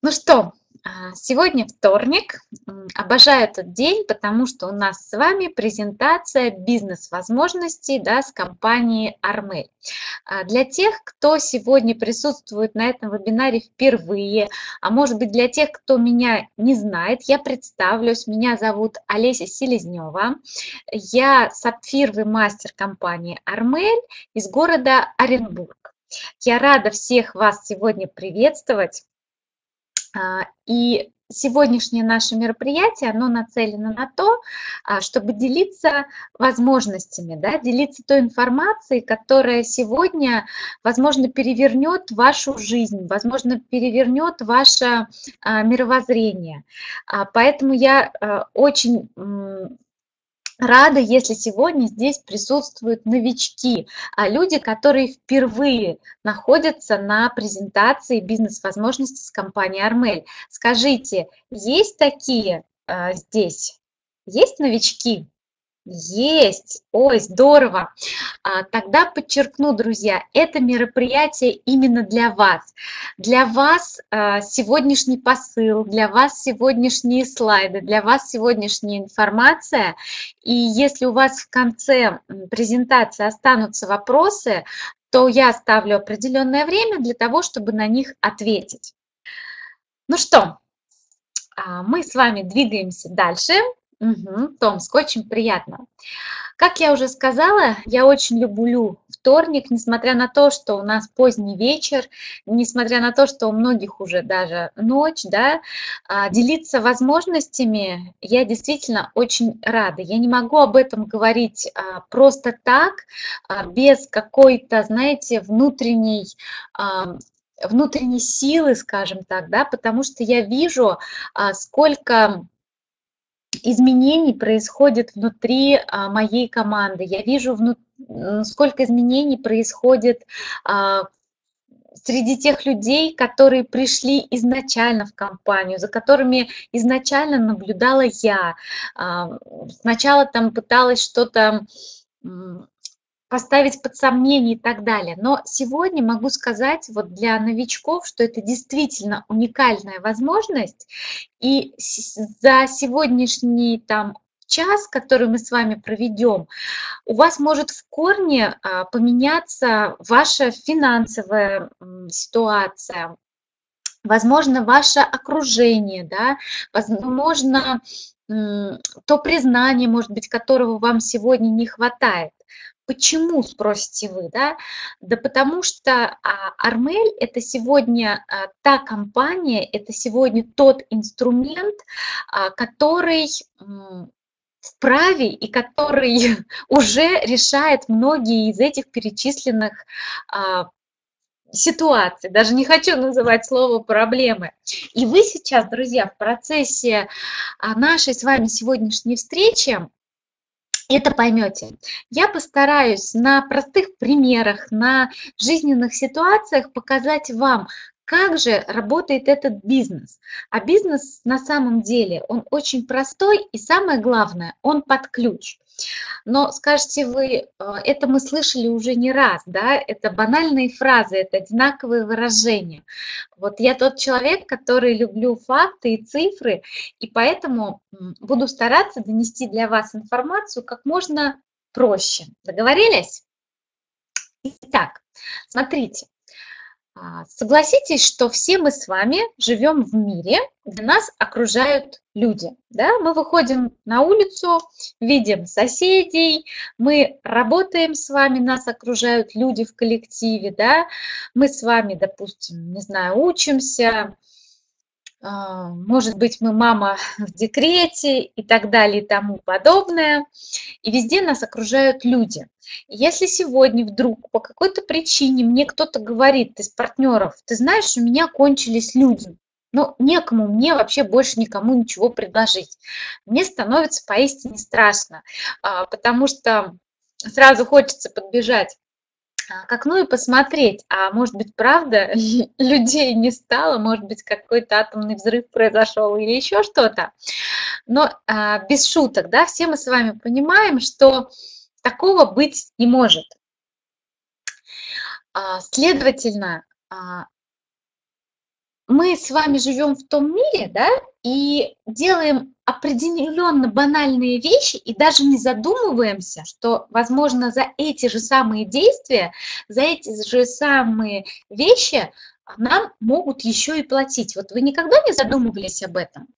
Ну что, а, сегодня вторник. Обожаю этот день, потому что у нас с вами презентация бизнес-возможностей да, с компанией Армель. А, для тех, кто сегодня присутствует на этом вебинаре впервые, а может быть для тех, кто меня не знает, я представлюсь. Меня зовут Олеся Селезнева. Я сапфировый мастер компании Армель из города Оренбург. Я рада всех вас сегодня приветствовать. А, и сегодняшнее наше мероприятие, оно нацелено на то, а, чтобы делиться возможностями, да, делиться той информацией, которая сегодня, возможно, перевернет вашу жизнь, возможно, перевернет ваше а, мировоззрение. Поэтому я очень рада, если сегодня здесь присутствуют новички, а люди, которые впервые находятся на презентации бизнес-возможностей с компанией Армель. Скажите, есть такие а, здесь? Есть новички? Есть, ой, здорово. А, тогда подчеркну, друзья, это мероприятие именно для вас. Для вас а, сегодняшний посыл, для вас сегодняшние слайды, для вас сегодняшняя информация. И если у вас в конце презентации останутся вопросы, то я оставлю определенное время для того, чтобы на них ответить. Ну что, а, мы с вами двигаемся дальше. Угу, Томск, очень приятно. Как я уже сказала, я очень люблю вторник, несмотря на то, что у нас поздний вечер, несмотря на то, что у многих уже даже ночь, да, а, делиться возможностями я действительно очень рада. Я не могу об этом говорить а, просто так, а, без какой-то, знаете, внутренней внутренней силы, скажем так, да, потому что я вижу, сколько изменений происходит внутри а, моей команды. Я вижу, сколько изменений происходит а, среди тех людей, которые пришли изначально в компанию, за которыми изначально наблюдала я. А, сначала там пыталась что-то поставить под сомнение и так далее. Но сегодня могу сказать вот для новичков, что это действительно уникальная возможность. И за сегодняшний там час, который мы с вами проведем, у вас может в корне а, поменяться ваша финансовая ситуация, возможно, ваше окружение, да, возможно, то признание, может быть, которого вам сегодня не хватает. Почему, спросите вы, да? Да потому что а, Армель – это сегодня а, та компания, это сегодня тот инструмент, а, который вправе и который уже решает многие из этих перечисленных ситуаций, даже не хочу называть слово проблемы. И вы сейчас, друзья, в процессе нашей с вами сегодняшней встречи это поймете. Я постараюсь на простых примерах, на жизненных ситуациях показать вам, как же работает этот бизнес. А бизнес на самом деле, он очень простой и самое главное, он под ключ. Но скажете вы, э, это мы слышали уже не раз, да, это банальные фразы, это одинаковые выражения. Вот я тот человек, который люблю факты и цифры, и поэтому буду стараться донести для вас информацию как можно проще. Договорились? Итак, смотрите, согласитесь, что все мы с вами живем в мире, где нас окружают люди. Да? Мы выходим на улицу, видим соседей, мы работаем с вами, нас окружают люди в коллективе, да? мы с вами, допустим, не знаю, учимся, а, может быть, мы мама в декрете и так далее и тому подобное. И везде нас окружают люди. Если сегодня вдруг по какой-то причине мне кто-то говорит из партнеров, ты знаешь, у меня кончились люди, ну, некому мне вообще больше никому ничего предложить. Мне становится поистине страшно, а, потому что сразу хочется подбежать а, к окну и посмотреть, а может быть, правда, людей не стало, может быть, какой-то атомный взрыв произошел или еще что-то. Но а, без шуток, да, все мы с вами понимаем, что такого быть не может. А, следовательно, а, мы с вами живем в том мире, да, и делаем определенно банальные вещи и даже не задумываемся, что, возможно, за эти же самые действия, за эти же самые вещи нам могут еще и платить. Вот вы никогда не задумывались об этом?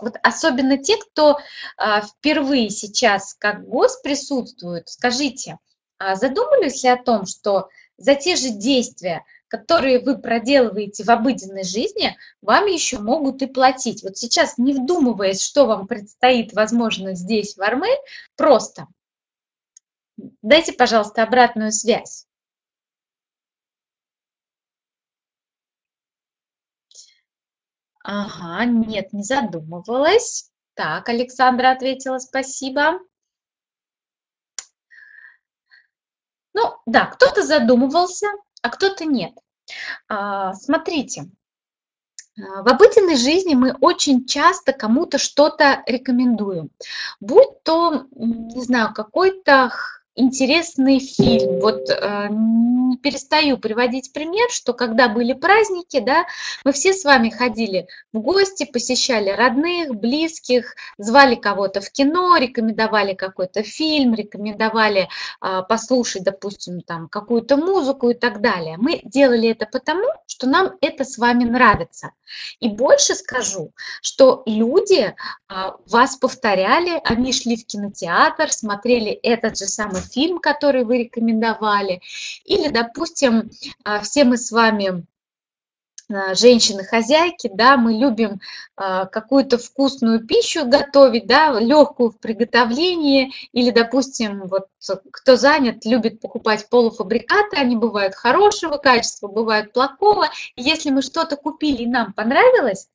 Вот особенно те, кто а, впервые сейчас как гость присутствует, скажите, а задумались ли о том, что за те же действия, которые вы проделываете в обыденной жизни, вам еще могут и платить. Вот сейчас, не вдумываясь, что вам предстоит, возможно, здесь, в Арме, просто дайте, пожалуйста, обратную связь. Ага, нет, не задумывалась. Так, Александра ответила, спасибо. Ну, да, кто-то задумывался, а кто-то нет. А, смотрите, а, в обыденной жизни мы очень часто кому-то что-то рекомендуем. Будь то, не знаю, какой-то интересный фильм. Вот э, не перестаю приводить пример, что когда были праздники, да, мы все с вами ходили в гости, посещали родных, близких, звали кого-то в кино, рекомендовали какой-то фильм, рекомендовали э, послушать, допустим, там какую-то музыку и так далее. Мы делали это потому, что нам это с вами нравится. И больше скажу, что люди э, вас повторяли, они шли в кинотеатр, смотрели этот же самый фильм, который вы рекомендовали, или, допустим, а, все мы с вами а, женщины-хозяйки, да, мы любим а, какую-то вкусную пищу готовить, да, легкую в приготовлении, или, допустим, вот кто занят, любит покупать полуфабрикаты, они бывают хорошего качества, бывают плохого. Если мы что-то купили и нам понравилось,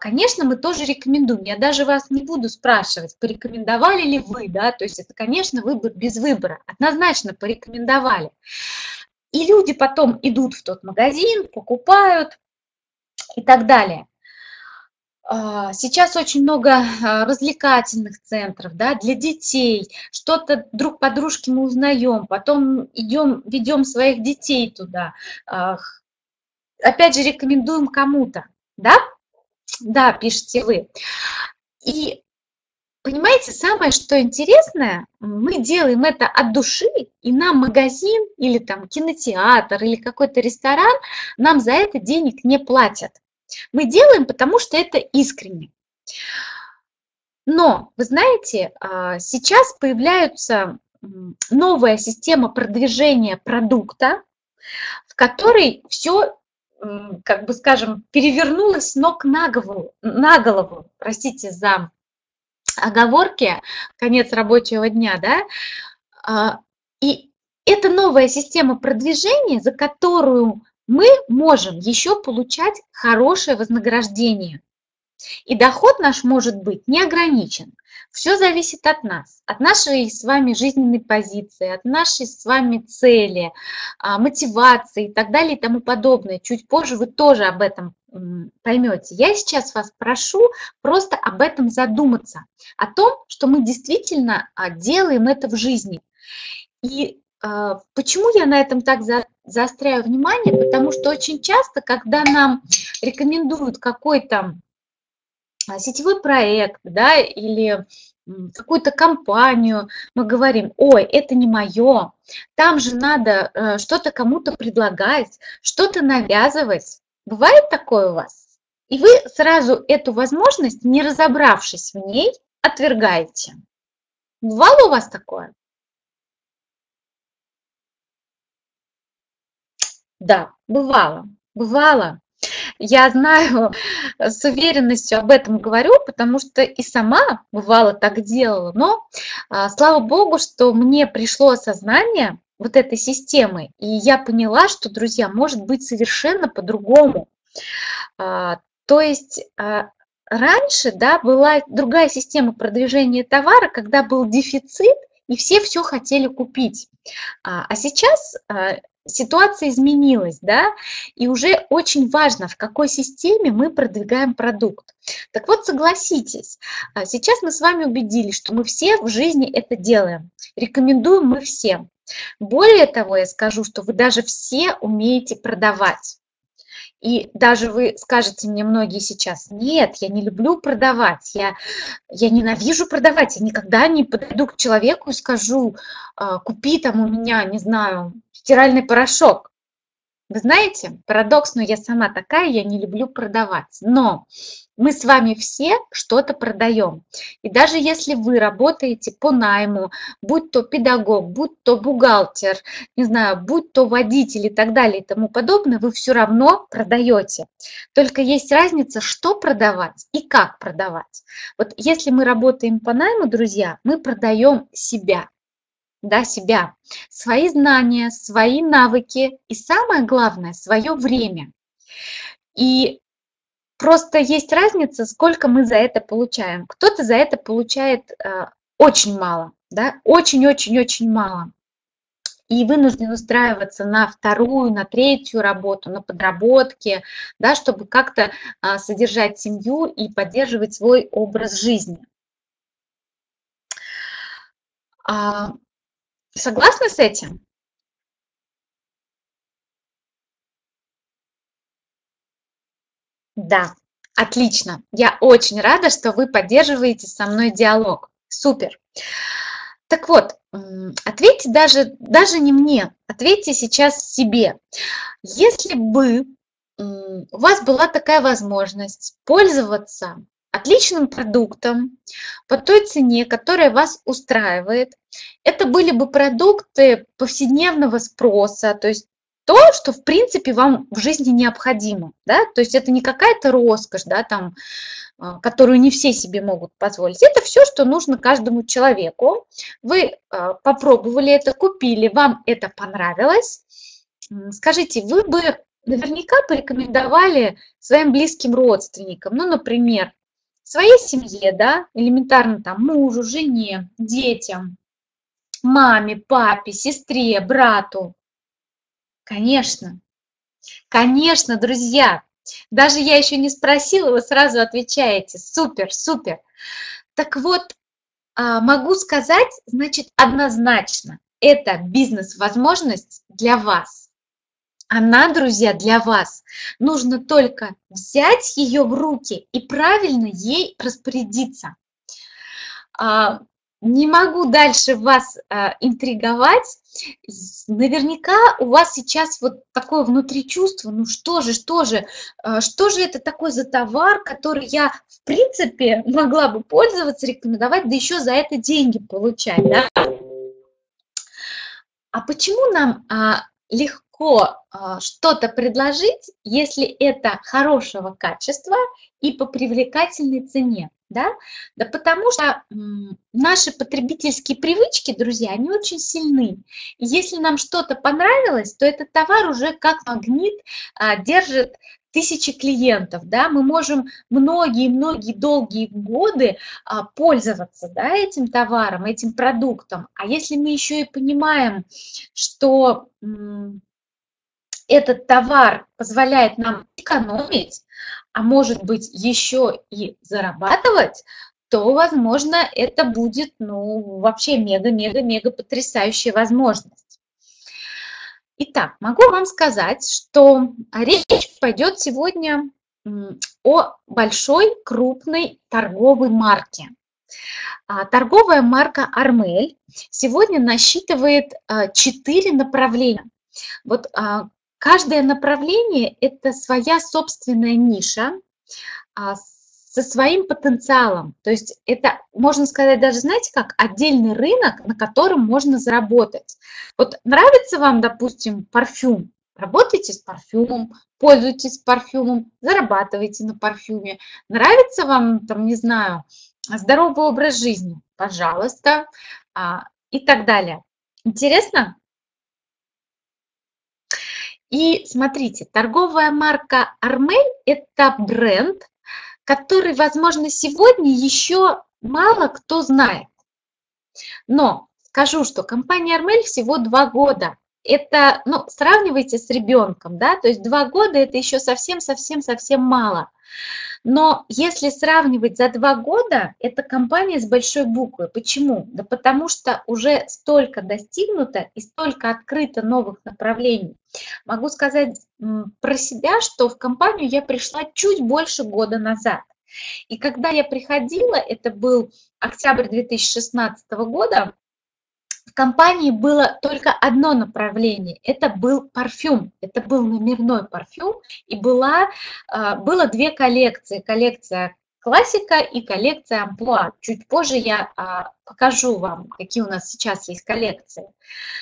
конечно, мы тоже рекомендуем. Я даже вас не буду спрашивать, порекомендовали ли вы, да, то есть это, конечно, выбор без выбора. Однозначно порекомендовали. И люди потом идут в тот магазин, покупают и так далее. А, сейчас очень много а, развлекательных центров да, для детей. Что-то друг по дружке мы узнаем, потом идем, ведем своих детей туда. Опять же, рекомендуем кому-то. Да? Да, пишете вы. И понимаете, самое что интересное, мы делаем это от души, и нам магазин или там кинотеатр или какой-то ресторан нам за это денег не платят. Мы делаем, потому что это искренне. Но, вы знаете, а, сейчас появляется новая система продвижения продукта, в которой все как бы скажем, перевернулась ног на голову, на голову, простите за оговорки, конец рабочего дня, да, а, и это новая система продвижения, за которую мы можем еще получать хорошее вознаграждение. И доход наш может быть не ограничен. Все зависит от нас, от нашей с вами жизненной позиции, от нашей с вами цели, а, мотивации и так далее и тому подобное. Чуть позже вы тоже об этом поймете. Я сейчас вас прошу просто об этом задуматься, о том, что мы действительно а, делаем это в жизни. И а, почему я на этом так заостряю внимание? Потому что очень часто, когда нам рекомендуют какой-то сетевой проект, да, или какую-то компанию, мы говорим, ой, это не мое, там же надо э, что-то кому-то предлагать, что-то навязывать. Бывает такое у вас? И вы сразу эту возможность, не разобравшись в ней, отвергаете. Бывало у вас такое? Да, бывало, бывало. Я знаю, с уверенностью об этом говорю, потому что и сама бывало так делала. Но а, слава богу, что мне пришло осознание вот этой системы, и я поняла, что, друзья, может быть совершенно по-другому. А, то есть а, раньше да, была другая система продвижения товара, когда был дефицит, и все все хотели купить. А сейчас ситуация изменилась, да, и уже очень важно, в какой системе мы продвигаем продукт. Так вот, согласитесь, а, сейчас мы с вами убедились, что мы все в жизни это делаем. Рекомендуем мы всем. Более того, я скажу, что вы даже все умеете продавать. И даже вы скажете мне многие сейчас, нет, я не люблю продавать, я, я ненавижу продавать, я никогда не подойду к человеку и скажу, «А, купи там у меня, не знаю, стиральный порошок. Вы знаете, парадокс, но я сама такая, я не люблю продавать. Но мы с вами все что-то продаем. И даже если вы работаете по найму, будь то педагог, будь то бухгалтер, не знаю, будь то водитель и так далее и тому подобное, вы все равно продаете. Только есть разница, что продавать и как продавать. Вот если мы работаем по найму, друзья, мы продаем себя да, себя, свои знания, свои навыки и самое главное, свое время. И просто есть разница, сколько мы за это получаем. Кто-то за это получает э, очень мало, да, очень-очень-очень мало. И вынужден устраиваться на вторую, на третью работу, на подработке, да, чтобы как-то а, содержать семью и поддерживать свой образ жизни. А, Согласны с этим? Да, отлично. Я очень рада, что вы поддерживаете со мной диалог. Супер. Так вот, ответьте даже, даже не мне, ответьте сейчас себе. Если бы у вас была такая возможность пользоваться отличным продуктом по той цене, которая вас устраивает. Это были бы продукты повседневного спроса, то есть то, что в принципе вам в жизни необходимо, да, то есть это не какая-то роскошь, да, там, а, которую не все себе могут позволить. Это все, что нужно каждому человеку. Вы а, попробовали это, купили, вам это понравилось. Скажите, вы бы наверняка порекомендовали своим близким родственникам, ну, например, своей семье, да, элементарно там мужу, жене, детям, маме, папе, сестре, брату. Конечно, конечно, друзья. Даже я еще не спросила, вы сразу отвечаете. Супер, супер. Так вот, а, могу сказать, значит, однозначно, это бизнес-возможность для вас она, друзья, для вас. Нужно только взять ее в руки и правильно ей распорядиться. А, не могу дальше вас а, интриговать. Наверняка у вас сейчас вот такое внутри чувство, ну что же, что же, а, что же это такой за товар, который я, в принципе, могла бы пользоваться, рекомендовать, да еще за это деньги получать, да? А почему нам легко легко а, что-то предложить, если это хорошего качества и по привлекательной цене. Да? да потому что наши потребительские привычки, друзья, они очень сильны. И если нам что-то понравилось, то этот товар уже как магнит а, держит тысячи клиентов, да, мы можем многие-многие долгие годы а, пользоваться, да, этим товаром, этим продуктом. А если мы еще и понимаем, что этот товар позволяет нам экономить, а может быть еще и зарабатывать, то, возможно, это будет ну, вообще мега-мега-мега потрясающая возможность. Итак, могу вам сказать, что речь пойдет сегодня о большой крупной торговой марке. А, торговая марка Армель сегодня насчитывает а, четыре направления. Вот а, Каждое направление – это своя собственная ниша а, со своим потенциалом. То есть это, можно сказать, даже, знаете, как отдельный рынок, на котором можно заработать. Вот нравится вам, допустим, парфюм, работайте с парфюмом, пользуйтесь парфюмом, зарабатывайте на парфюме. Нравится вам, там, не знаю, здоровый образ жизни, пожалуйста, а, и так далее. Интересно? И смотрите, торговая марка Армель – это бренд, который, возможно, сегодня еще мало кто знает. Но скажу, что компания Армель всего два года, это, ну, сравнивайте с ребенком, да, то есть два года это еще совсем-совсем-совсем мало. Но если сравнивать за два года, это компания с большой буквы. Почему? Да потому что уже столько достигнуто и столько открыто новых направлений. Могу сказать про себя, что в компанию я пришла чуть больше года назад. И когда я приходила, это был октябрь 2016 года, в компании было только одно направление, это был парфюм, это был номерной парфюм, и была, а, было две коллекции, коллекция классика и коллекция амплуа. Чуть позже я а, покажу вам, какие у нас сейчас есть коллекции.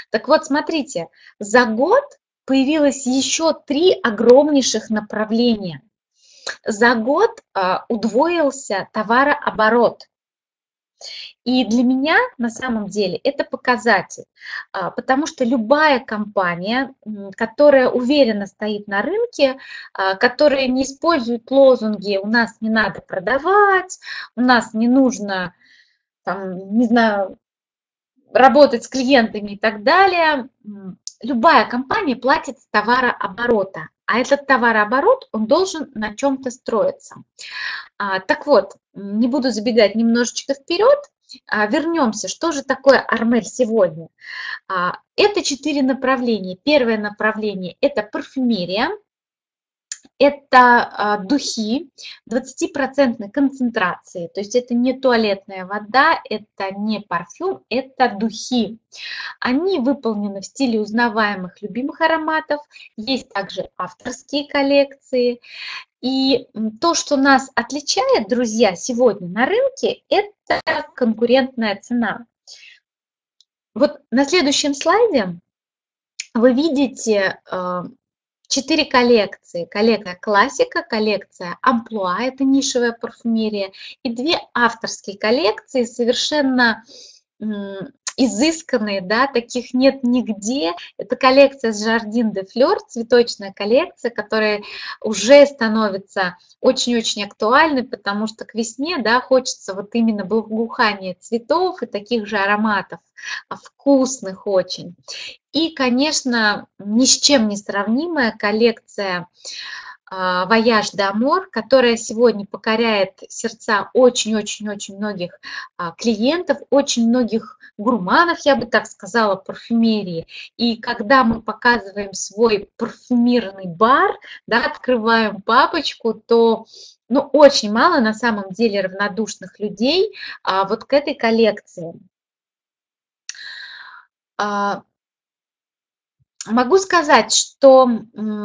Так вот, смотрите, за год появилось еще три огромнейших направления. За год а, удвоился товарооборот. И для меня на самом деле это показатель, а, потому что любая компания, которая уверенно стоит на рынке, а, которая не использует лозунги «у нас не надо продавать», «у нас не нужно, там, не знаю, работать с клиентами и так далее, любая компания платит с товарооборота, а этот товарооборот, он должен на чем-то строиться. А, так вот, не буду забегать немножечко вперед, а, вернемся. Что же такое Армель сегодня? А, это четыре направления. Первое направление – это парфюмерия, это а, духи 20% концентрации, то есть это не туалетная вода, это не парфюм, это духи. Они выполнены в стиле узнаваемых любимых ароматов, есть также авторские коллекции. И то, что нас отличает, друзья, сегодня на рынке, это конкурентная цена. Вот на следующем слайде вы видите а, четыре коллекции. Коллекция классика, коллекция амплуа, это нишевая парфюмерия, и две авторские коллекции, совершенно изысканные, да, таких нет нигде. Это коллекция с Jardin de Fleur, цветочная коллекция, которая уже становится очень-очень актуальной, потому что к весне, да, хочется вот именно благоухания цветов и таких же ароматов, а, вкусных очень. И, конечно, ни с чем не сравнимая коллекция «Voyage d'Amour», которая сегодня покоряет сердца очень-очень-очень многих а, клиентов, очень многих гурманов, я бы так сказала, парфюмерии. И когда мы показываем свой парфюмированный бар, да, открываем папочку, то ну, очень мало на самом деле равнодушных людей а, вот к этой коллекции. А, Могу сказать, что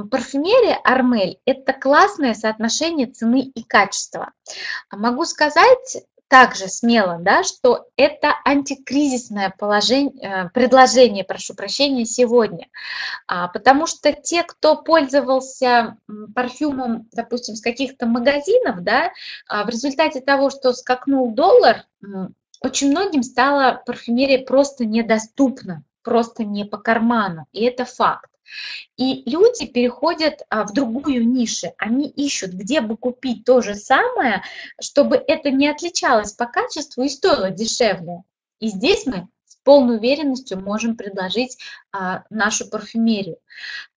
парфюмерия Армель – это классное соотношение цены и качества. Могу сказать также смело, да, что это антикризисное положение, э, предложение, прошу прощения, сегодня. А, потому что те, кто пользовался парфюмом, допустим, с каких-то магазинов, да, а, в результате того, что скакнул доллар, очень многим стала парфюмерия просто недоступна просто не по карману, и это факт. И люди переходят а, в другую нишу, они ищут, где бы купить то же самое, чтобы это не отличалось по качеству и стоило дешевле. И здесь мы с полной уверенностью можем предложить а, нашу парфюмерию.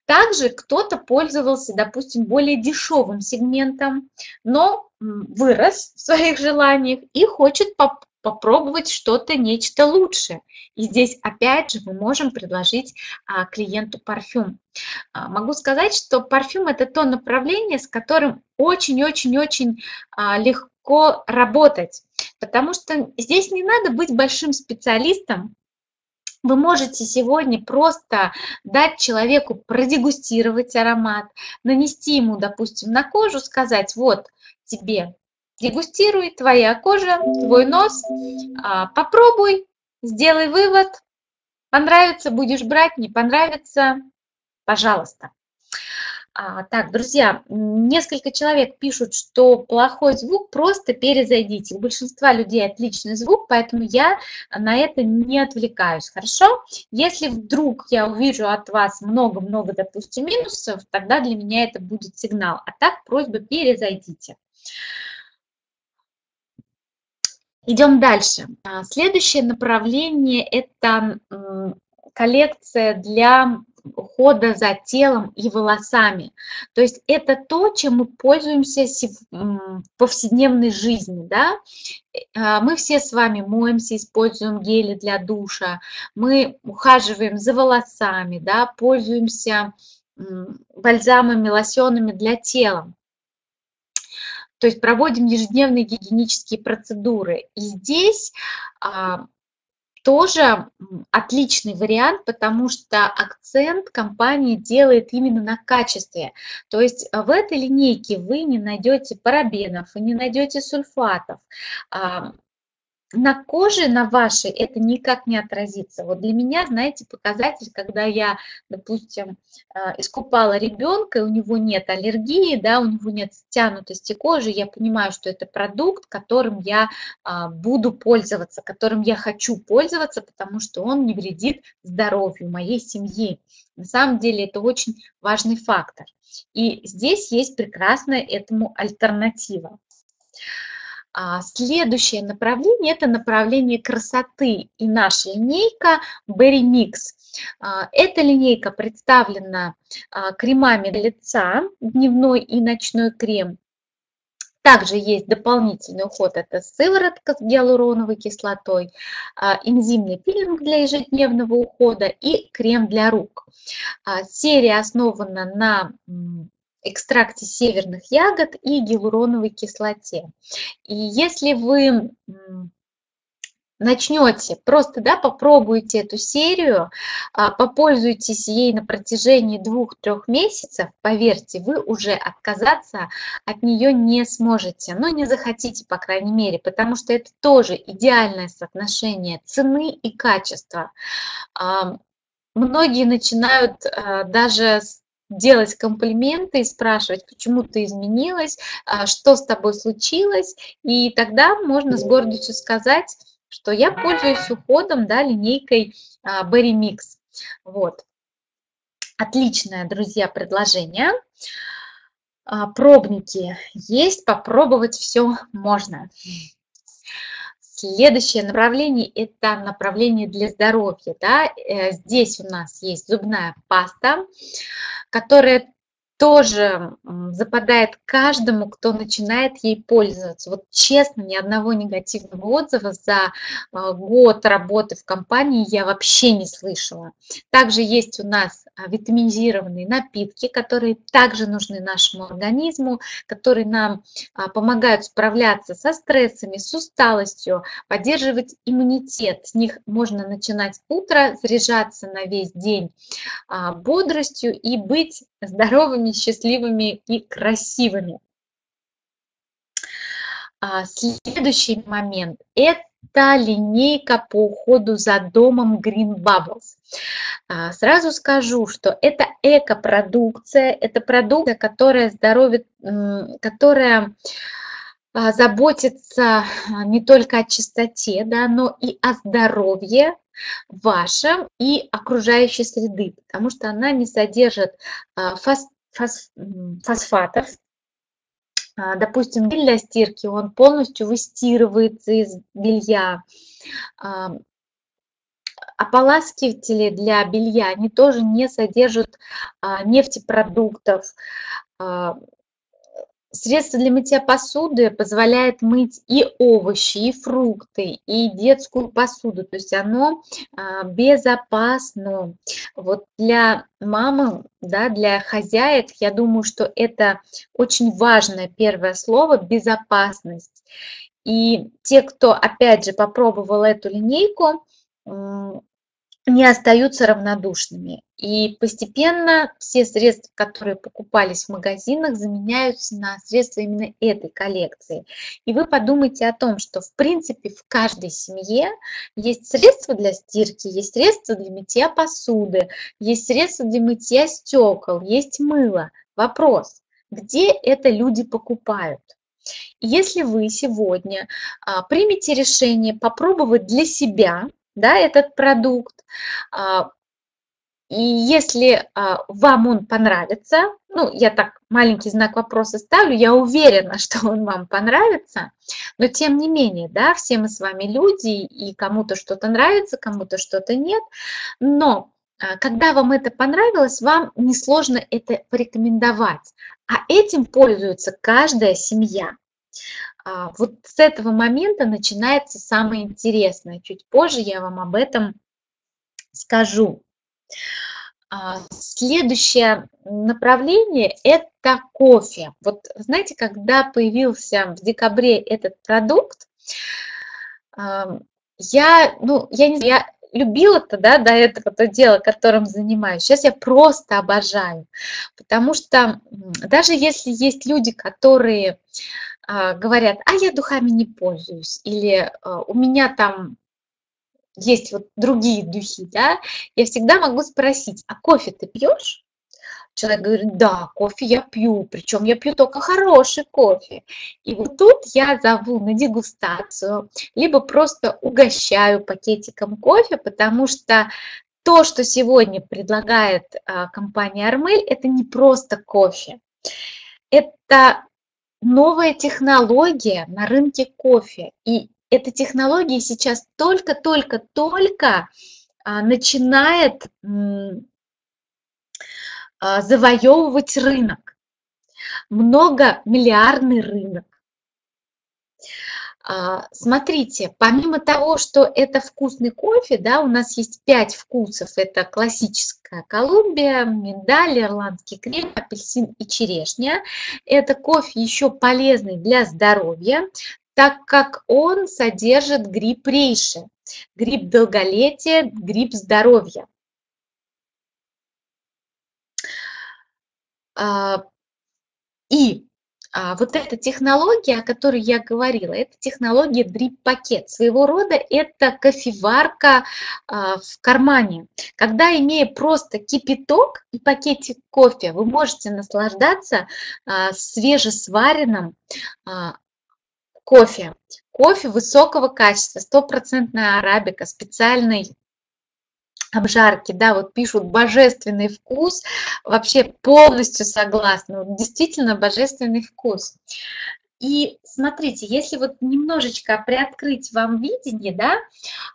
Также кто-то пользовался, допустим, более дешевым сегментом, но вырос в своих желаниях и хочет попробовать что-то, нечто лучшее. И здесь опять же мы можем предложить а, клиенту парфюм. А, могу сказать, что парфюм это то направление, с которым очень-очень-очень а, легко работать, потому что здесь не надо быть большим специалистом, вы можете сегодня просто дать человеку продегустировать аромат, нанести ему, допустим, на кожу, сказать, вот тебе Дегустируй, твоя кожа, твой нос, а, попробуй, сделай вывод, понравится, будешь брать, не понравится, пожалуйста. А, так, друзья, несколько человек пишут, что плохой звук, просто перезайдите. У большинства людей отличный звук, поэтому я на это не отвлекаюсь, хорошо? Если вдруг я увижу от вас много-много, допустим, минусов, тогда для меня это будет сигнал. А так просьба перезайдите. Идем дальше. А, следующее направление – это коллекция для ухода за телом и волосами. То есть это то, чем мы пользуемся в повседневной жизни. Да? Э, мы все с вами моемся, используем гели для душа, мы ухаживаем за волосами, да, пользуемся бальзамами, лосьонами для тела. То есть проводим ежедневные гигиенические процедуры. И здесь а, тоже отличный вариант, потому что акцент компания делает именно на качестве. То есть в этой линейке вы не найдете парабенов, вы не найдете сульфатов. А, на коже, на вашей, это никак не отразится. Вот для меня, знаете, показатель, когда я, допустим, а, искупала ребенка, и у него нет аллергии, да, у него нет стянутости кожи, я понимаю, что это продукт, которым я а, буду пользоваться, которым я хочу пользоваться, потому что он не вредит здоровью моей семьи. На самом деле это очень важный фактор. И здесь есть прекрасная этому альтернатива. А, следующее направление – это направление красоты. И наша линейка Berry Mix. А, эта линейка представлена а, кремами для лица, дневной и ночной крем. Также есть дополнительный уход, это сыворотка с гиалуроновой кислотой, энзимный пилинг для ежедневного ухода и крем для рук. Серия основана на экстракте северных ягод и гиалуроновой кислоте. И если вы начнете, просто да, попробуйте эту серию, а, попользуйтесь ей на протяжении двух-трех месяцев, поверьте, вы уже отказаться от нее не сможете, но не захотите, по крайней мере, потому что это тоже идеальное соотношение цены и качества. Многие начинают а, даже с делать комплименты и спрашивать, почему ты изменилась, а, что с тобой случилось, и тогда можно с гордостью сказать, что я пользуюсь уходом, да, линейкой а, Berry Mix. Вот. Отличное, друзья, предложение. А, пробники есть, попробовать все можно. Следующее направление – это направление для здоровья. Да? Э, здесь у нас есть зубная паста, которая тоже западает каждому, кто начинает ей пользоваться. Вот честно, ни одного негативного отзыва за а, год работы в компании я вообще не слышала. Также есть у нас а, витаминизированные напитки, которые также нужны нашему организму, которые нам а, помогают справляться со стрессами, с усталостью, поддерживать иммунитет. С них можно начинать утро, заряжаться на весь день бодростью и быть здоровыми, счастливыми и красивыми. А, следующий момент – это линейка по уходу за домом Green Bubbles. А, сразу скажу, что это экопродукция, это продукция, которая здоровит, которая а, заботится не только о чистоте, да, но и о здоровье вашем и окружающей среды, потому что она не содержит фос, фосфатов, а, допустим, гель для стирки, он полностью выстирывается из белья. А, ополаскиватели для белья, они тоже не содержат а, нефтепродуктов. Средство для мытья посуды позволяет мыть и овощи, и фрукты, и детскую посуду. То есть оно а, безопасно. Вот для мамы, да, для хозяек, я думаю, что это очень важное первое слово – безопасность. И те, кто, опять же, попробовал эту линейку, не остаются равнодушными. И постепенно все средства, которые покупались в магазинах, заменяются на средства именно этой коллекции. И вы подумайте о том, что в принципе в каждой семье есть средства для стирки, есть средства для мытья посуды, есть средства для мытья стекол, есть мыло. Вопрос, где это люди покупают? Если вы сегодня а, примете решение попробовать для себя да, этот продукт. А, и если а, вам он понравится, ну, я так маленький знак вопроса ставлю, я уверена, что он вам понравится, но тем не менее, да, все мы с вами люди, и кому-то что-то нравится, кому-то что-то нет, но а, когда вам это понравилось, вам несложно это порекомендовать. А этим пользуется каждая семья. А, вот с этого момента начинается самое интересное. Чуть позже я вам об этом скажу. А, следующее направление – это кофе. Вот знаете, когда появился в декабре этот продукт, я, ну, я не знаю, я любила-то, да, до этого то дело, которым занимаюсь. Сейчас я просто обожаю, потому что даже если есть люди, которые говорят, а я духами не пользуюсь, или а, у меня там есть вот другие духи, да, я всегда могу спросить, а кофе ты пьешь? Человек говорит, да, кофе я пью, причем я пью только хороший кофе. И вот тут я зову на дегустацию, либо просто угощаю пакетиком кофе, потому что то, что сегодня предлагает а, компания Армель, это не просто кофе. Это новая технология на рынке кофе. И эта технология сейчас только-только-только а, начинает а, завоевывать рынок, многомиллиардный рынок. А, смотрите, помимо того, что это вкусный кофе, да, у нас есть пять вкусов. Это классическая Колумбия, миндаль, ирландский крем, апельсин и черешня. Это кофе еще полезный для здоровья, так как он содержит гриб рейши, гриб долголетия, гриб здоровья. А, и а, вот эта технология, о которой я говорила, это технология дрип-пакет. Своего рода это кофеварка а, в кармане. Когда, имея просто кипяток и пакетик кофе, вы можете наслаждаться свежесваренным кофе. Кофе высокого качества, стопроцентная арабика, специальный обжарки, да, вот пишут божественный вкус, вообще полностью согласна, вот действительно божественный вкус. И смотрите, если вот немножечко приоткрыть вам видение, да,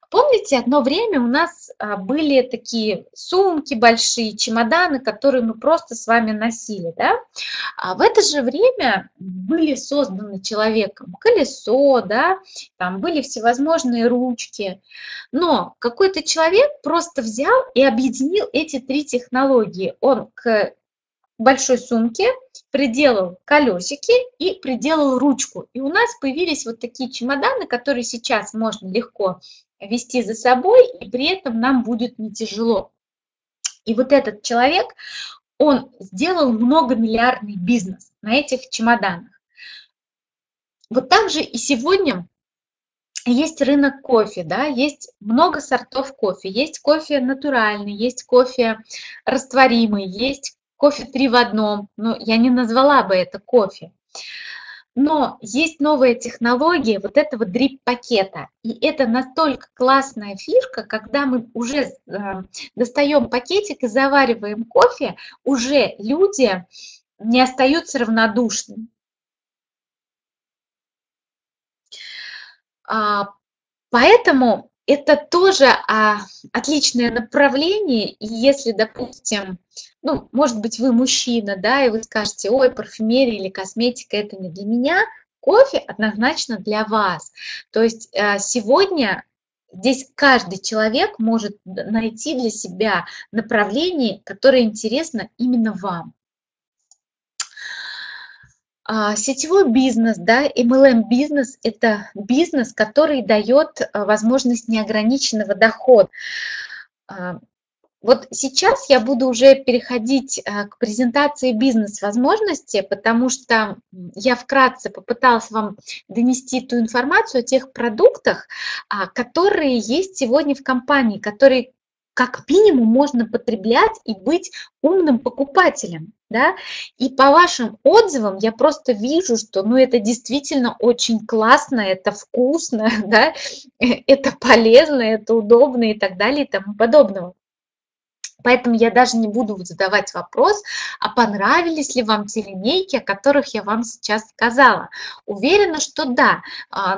помните, одно время у нас а, были такие сумки большие, чемоданы, которые мы просто с вами носили, да, а в это же время были созданы человеком колесо, да, там были всевозможные ручки, но какой-то человек просто взял и объединил эти три технологии. Он к большой сумке приделал колесики и приделал ручку. И у нас появились вот такие чемоданы, которые сейчас можно легко вести за собой, и при этом нам будет не тяжело. И вот этот человек, он сделал многомиллиардный бизнес на этих чемоданах. Вот так же и сегодня есть рынок кофе, да, есть много сортов кофе. Есть кофе натуральный, есть кофе растворимый, есть кофе три в одном, но я не назвала бы это кофе. Но есть новая технология вот этого дрип-пакета. И это настолько классная фишка, когда мы уже э, достаем пакетик и завариваем кофе, уже люди не остаются равнодушными. А, поэтому это тоже а, отличное направление, и если, допустим, ну, может быть, вы мужчина, да, и вы скажете, ой, парфюмерия или косметика – это не для меня, кофе однозначно для вас. То есть а, сегодня здесь каждый человек может найти для себя направление, которое интересно именно вам. А, сетевой бизнес, да, MLM-бизнес – это бизнес, который дает а, возможность неограниченного дохода. А, вот сейчас я буду уже переходить к презентации бизнес-возможности, потому что я вкратце попыталась вам донести ту информацию о тех продуктах, которые есть сегодня в компании, которые как минимум можно потреблять и быть умным покупателем. Да? И по вашим отзывам я просто вижу, что ну, это действительно очень классно, это вкусно, да? это полезно, это удобно и так далее и тому подобного. Поэтому я даже не буду задавать вопрос, а понравились ли вам те линейки, о которых я вам сейчас сказала. Уверена, что да, а,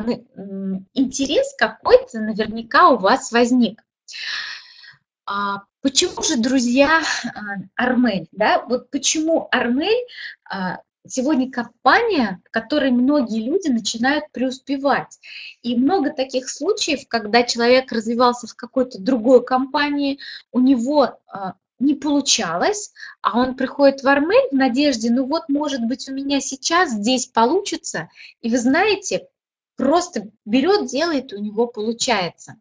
интерес какой-то наверняка у вас возник. А, почему же, друзья, Армель? Да? Вот почему Армель сегодня компания, в которой многие люди начинают преуспевать. И много таких случаев, когда человек развивался в какой-то другой компании, у него а, не получалось, а он приходит в Армель в надежде, ну вот, может быть, у меня сейчас здесь получится. И вы знаете, просто берет, делает, у него получается.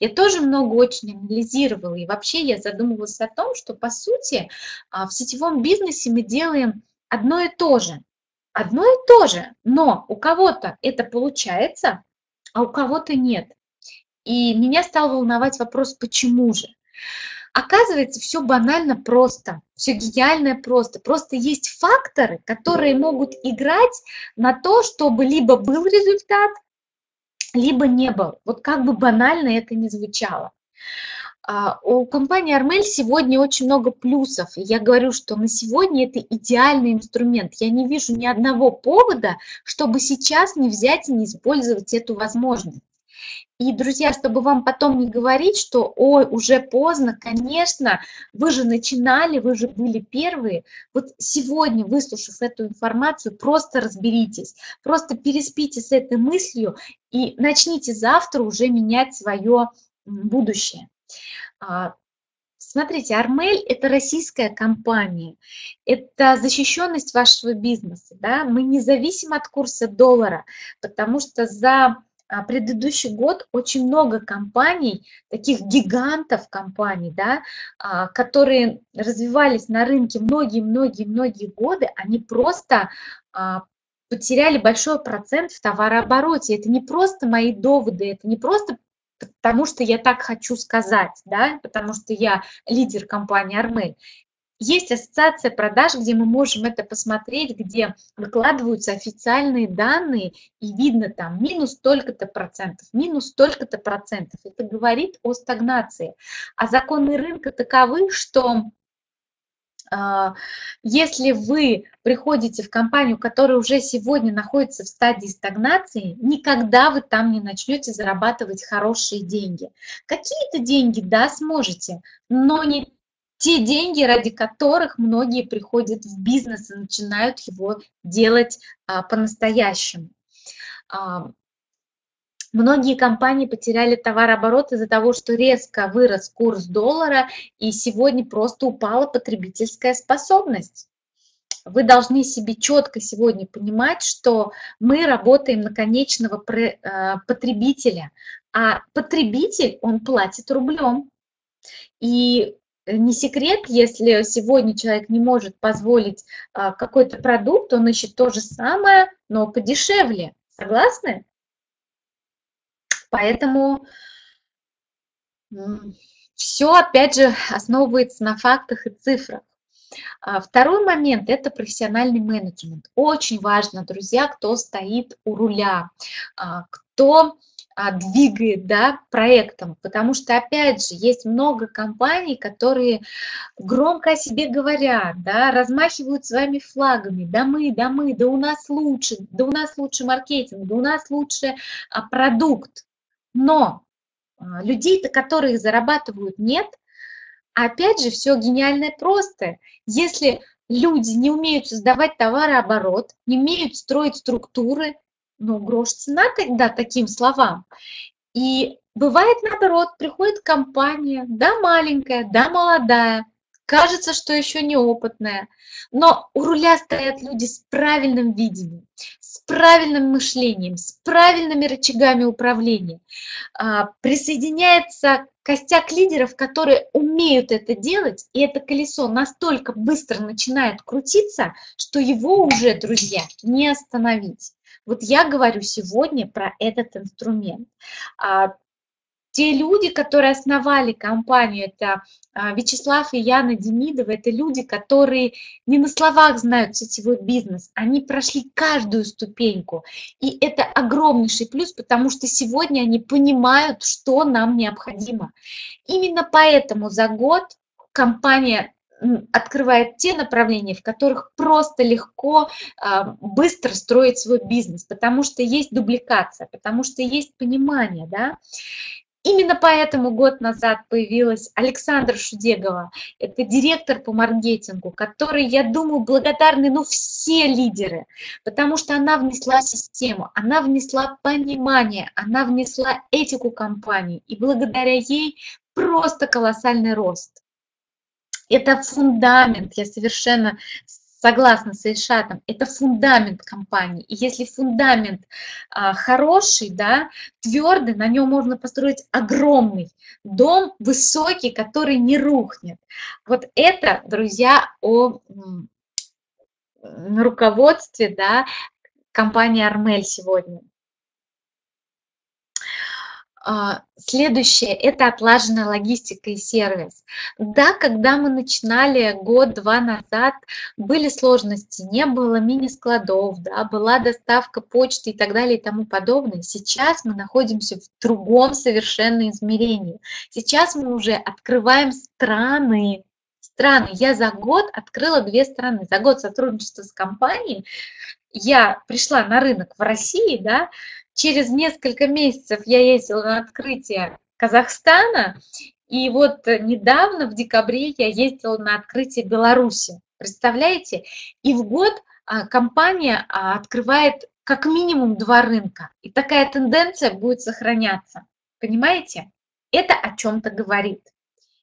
Я тоже много очень анализировала, и вообще я задумывалась о том, что, по сути, а, в сетевом бизнесе мы делаем одно и то же. Одно и то же, но у кого-то это получается, а у кого-то нет. И меня стал волновать вопрос, почему же? Оказывается, все банально просто, все гениальное просто. Просто есть факторы, которые могут играть на то, чтобы либо был результат, либо не был. Вот как бы банально это ни звучало. А, у компании Армель сегодня очень много плюсов. Я говорю, что на сегодня это идеальный инструмент. Я не вижу ни одного повода, чтобы сейчас не взять и не использовать эту возможность. И, друзья, чтобы вам потом не говорить, что ой, уже поздно, конечно, вы же начинали, вы же были первые. Вот сегодня, выслушав эту информацию, просто разберитесь, просто переспите с этой мыслью и начните завтра уже менять свое будущее. А, смотрите, Армель – это российская компания, это защищенность вашего бизнеса. Да? Мы не зависим от курса доллара, потому что за а, предыдущий год очень много компаний, таких гигантов компаний, да, а, которые развивались на рынке многие-многие-многие годы, они просто потеряли большой процент в товарообороте. Это не просто мои доводы, это не просто потому что я так хочу сказать, да, потому что я лидер компании Армель. Есть ассоциация продаж, где мы можем это посмотреть, где выкладываются официальные данные, и видно там минус столько-то процентов, минус столько-то процентов. Это говорит о стагнации. А законы рынка таковы, что если вы приходите в компанию, которая уже сегодня находится в стадии стагнации, никогда вы там не начнете зарабатывать хорошие деньги. Какие-то деньги, да, сможете, но не те деньги, ради которых многие приходят в бизнес и начинают его делать а, по-настоящему. А, Многие компании потеряли товарооборот из-за того, что резко вырос курс доллара, и сегодня просто упала потребительская способность. Вы должны себе четко сегодня понимать, что мы работаем на конечного э, потребителя, а потребитель, он платит рублем. И не секрет, если сегодня человек не может позволить а, какой-то продукт, он ищет то же самое, но подешевле. Согласны? Поэтому все, опять же, основывается на фактах и цифрах. А, второй момент – это профессиональный менеджмент. Очень важно, друзья, кто стоит у руля, а, кто а, двигает да, проектом, потому что, опять же, есть много компаний, которые громко о себе говорят, да, размахивают своими флагами, да мы, да мы, да у нас лучше, да у нас лучше маркетинг, да у нас лучше продукт. Но а, людей-то, которые зарабатывают, нет. А опять же, все гениальное просто. Если люди не умеют создавать товарооборот, не умеют строить структуры, ну, грош цена тогда таким словам. И бывает наоборот, приходит компания, да, маленькая, да, молодая, кажется, что еще неопытная, но у руля стоят люди с правильным видением, с правильным мышлением, с правильными рычагами управления. А, присоединяется костяк лидеров, которые умеют это делать, и это колесо настолько быстро начинает крутиться, что его уже, друзья, не остановить. Вот я говорю сегодня про этот инструмент. Те люди, которые основали компанию, это а, Вячеслав и Яна Демидова, это люди, которые не на словах знают сетевой бизнес, они прошли каждую ступеньку. И это огромнейший плюс, потому что сегодня они понимают, что нам необходимо. Именно поэтому за год компания открывает те направления, в которых просто легко, а, быстро строить свой бизнес, потому что есть дубликация, потому что есть понимание, да. Именно поэтому год назад появилась Александра Шудегова. Это директор по маркетингу, который, я думаю, благодарны ну, все лидеры, потому что она внесла систему, она внесла понимание, она внесла этику компании, и благодаря ей просто колоссальный рост. Это фундамент, я совершенно согласна с Ильшатом, это фундамент компании. И если фундамент а, хороший, да, твердый, на нем можно построить огромный дом, высокий, который не рухнет. Вот это, друзья, о руководстве да, компании Армель сегодня. А, следующее – это отлаженная логистика и сервис. Да, когда мы начинали год-два назад, были сложности, не было мини-складов, да, была доставка почты и так далее и тому подобное. Сейчас мы находимся в другом совершенно измерении. Сейчас мы уже открываем страны, страны. Я за год открыла две страны. За год сотрудничества с компанией я пришла на рынок в России, да, через несколько месяцев я ездила на открытие Казахстана, и вот недавно, в декабре, я ездила на открытие Беларуси. Представляете? И в год а, компания а, открывает как минимум два рынка. И такая тенденция будет сохраняться. Понимаете? Это о чем-то говорит.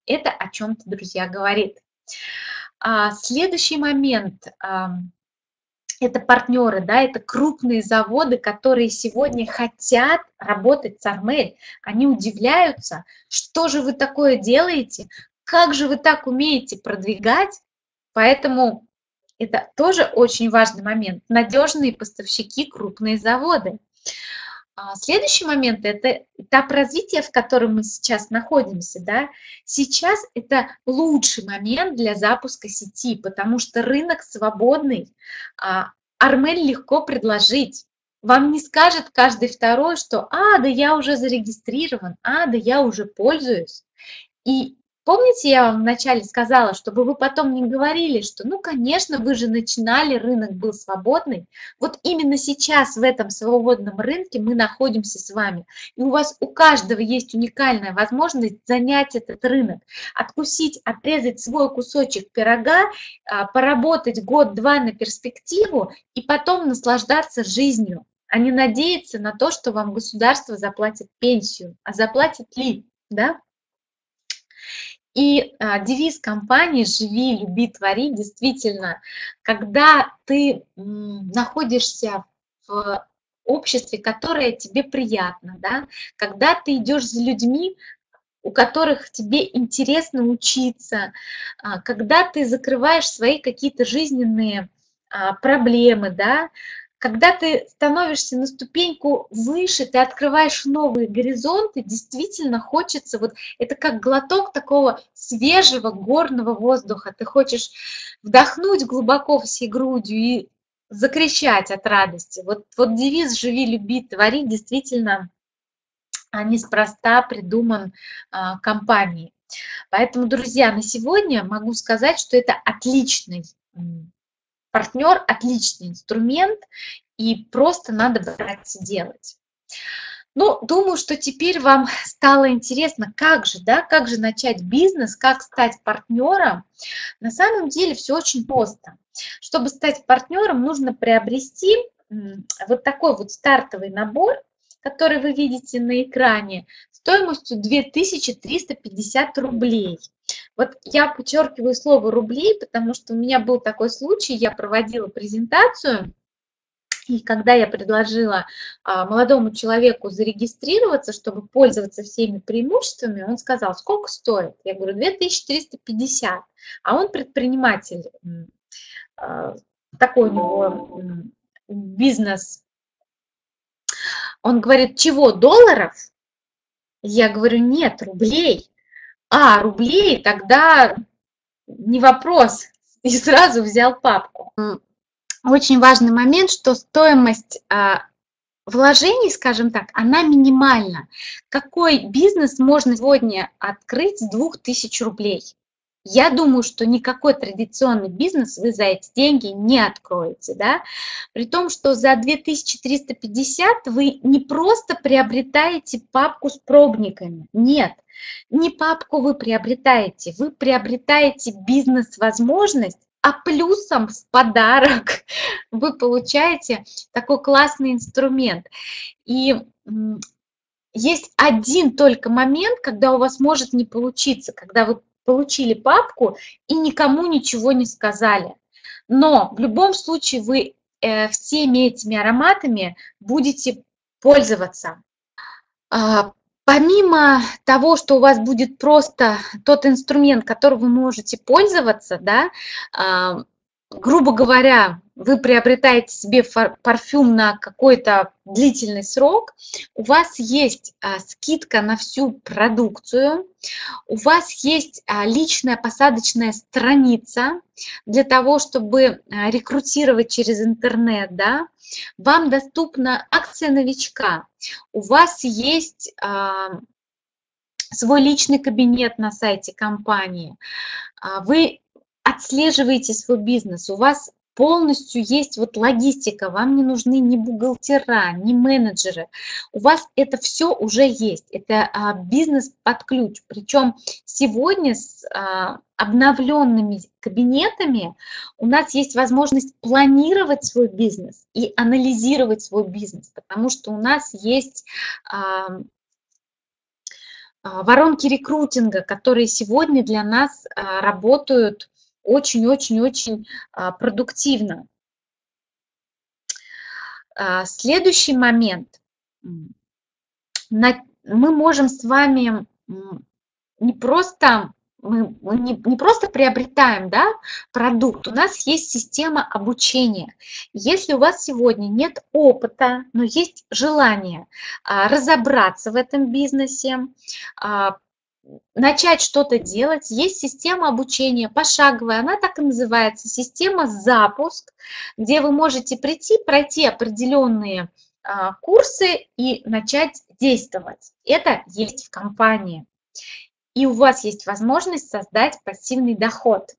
Это о чем-то, друзья, говорит. А, следующий момент это партнеры, да, это крупные заводы, которые сегодня хотят работать с Армель. Они удивляются, что же вы такое делаете, как же вы так умеете продвигать. Поэтому это тоже очень важный момент. Надежные поставщики, крупные заводы. А, следующий момент – это этап развития, в котором мы сейчас находимся. Да? Сейчас это лучший момент для запуска сети, потому что рынок свободный, а, Армель легко предложить. Вам не скажет каждый второй, что «А, да я уже зарегистрирован», «А, да я уже пользуюсь». И Помните, я вам вначале сказала, чтобы вы потом не говорили, что, ну, конечно, вы же начинали, рынок был свободный. Вот именно сейчас в этом свободном рынке мы находимся с вами. И у вас у каждого есть уникальная возможность занять этот рынок, откусить, отрезать свой кусочек пирога, а, поработать год-два на перспективу и потом наслаждаться жизнью, а не надеяться на то, что вам государство заплатит пенсию. А заплатит ли? Да? И а, девиз компании «Живи, люби, твори» действительно, когда ты м, находишься в обществе, которое тебе приятно, да, когда ты идешь за людьми, у которых тебе интересно учиться, а, когда ты закрываешь свои какие-то жизненные а, проблемы, да, когда ты становишься на ступеньку выше, ты открываешь новые горизонты, действительно хочется, вот это как глоток такого свежего горного воздуха. Ты хочешь вдохнуть глубоко всей грудью и закричать от радости. Вот, вот девиз «Живи, люби, твори» действительно а, неспроста придуман а, компанией. Поэтому, друзья, на сегодня могу сказать, что это отличный партнер отличный инструмент, и просто надо брать и делать. Ну, думаю, что теперь вам стало интересно, как же, да, как же начать бизнес, как стать партнером. На самом деле все очень просто. Чтобы стать партнером, нужно приобрести вот такой вот стартовый набор, который вы видите на экране, стоимостью 2350 рублей. Вот я подчеркиваю слово рублей, потому что у меня был такой случай, я проводила презентацию, и когда я предложила а, молодому человеку зарегистрироваться, чтобы пользоваться всеми преимуществами, он сказал, сколько стоит? Я говорю, 2350. А он предприниматель, а, такой у него бизнес. Он говорит, чего, долларов? Я говорю, нет, рублей. А, рублей, тогда не вопрос. И сразу взял папку. Очень важный момент, что стоимость а, вложений, скажем так, она минимальна. Какой бизнес можно сегодня открыть с 2000 рублей? Я думаю, что никакой традиционный бизнес вы за эти деньги не откроете, да, при том, что за 2350 вы не просто приобретаете папку с пробниками, нет, не папку вы приобретаете, вы приобретаете бизнес-возможность, а плюсом в подарок вы получаете такой классный инструмент. И есть один только момент, когда у вас может не получиться, когда вы получили папку и никому ничего не сказали. Но в любом случае вы э, всеми этими ароматами будете пользоваться. А, помимо того, что у вас будет просто тот инструмент, которым вы можете пользоваться, да, а, грубо говоря, вы приобретаете себе парфюм на какой-то длительный срок, у вас есть а, скидка на всю продукцию, у вас есть а, личная посадочная страница для того, чтобы а, рекрутировать через интернет, да, вам доступна акция новичка, у вас есть свой личный кабинет на сайте компании, вы отслеживаете свой бизнес, у вас полностью есть вот логистика, вам не нужны ни бухгалтера, ни менеджеры. У вас это все уже есть, это а, бизнес под ключ. Причем сегодня с а, обновленными кабинетами у нас есть возможность планировать свой бизнес и анализировать свой бизнес, потому что у нас есть а, а воронки рекрутинга, которые сегодня для нас а, работают очень-очень-очень а, продуктивно. А, следующий момент. Мы можем с вами не просто мы не, не просто приобретаем да, продукт, у нас есть система обучения. Если у вас сегодня нет опыта, но есть желание а, разобраться в этом бизнесе, начать что-то делать, есть система обучения пошаговая, она так и называется, система запуск, где вы можете прийти, пройти определенные а, курсы и начать действовать. Это есть в компании. И у вас есть возможность создать пассивный доход.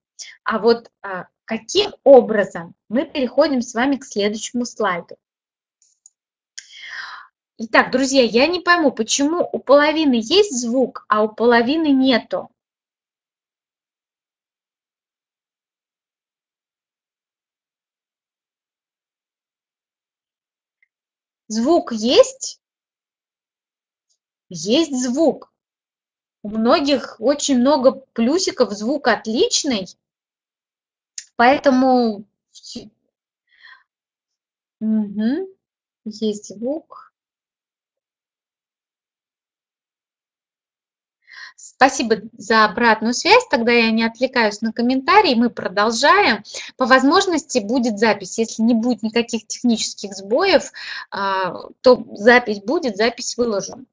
А вот а, каким образом мы переходим с вами к следующему слайду. Итак, друзья, я не пойму, почему у половины есть звук, а у половины нету. Звук есть? Есть звук. У многих очень много плюсиков, звук отличный. Поэтому угу. есть звук. Спасибо за обратную связь. Тогда я не отвлекаюсь на комментарии. Мы продолжаем. По возможности будет запись. Если не будет никаких технических сбоев, а, то запись будет, запись выложу.